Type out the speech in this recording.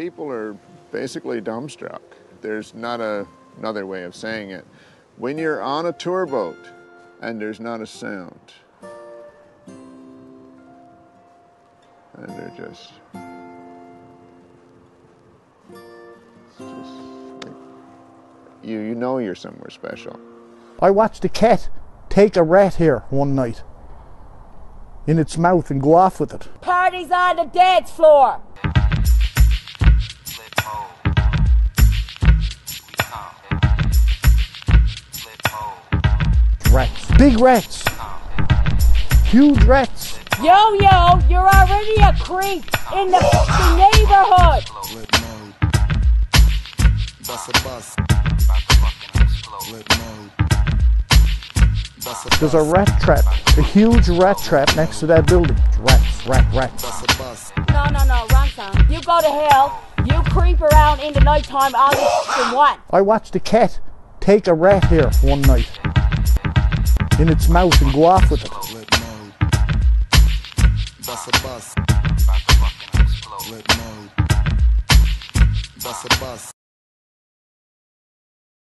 people are basically dumbstruck. There's not a, another way of saying it. When you're on a tour boat and there's not a sound, and they're just, just like, you, you know you're somewhere special. I watched a cat take a rat here one night in its mouth and go off with it. Party's on the dance floor. Big rats. Huge rats. Yo, yo, you're already a creep in the fucking neighborhood. Flip mode. Bust a bus. Flip mode. Bust a There's a rat trap, a huge rat trap next to that building. Rats, rat, rats. Busta Bus. No, no, no, wrong song. You go to hell. You creep around in the nighttime fucking want. I watched a cat take a rat here one night in its mouth and go off with it.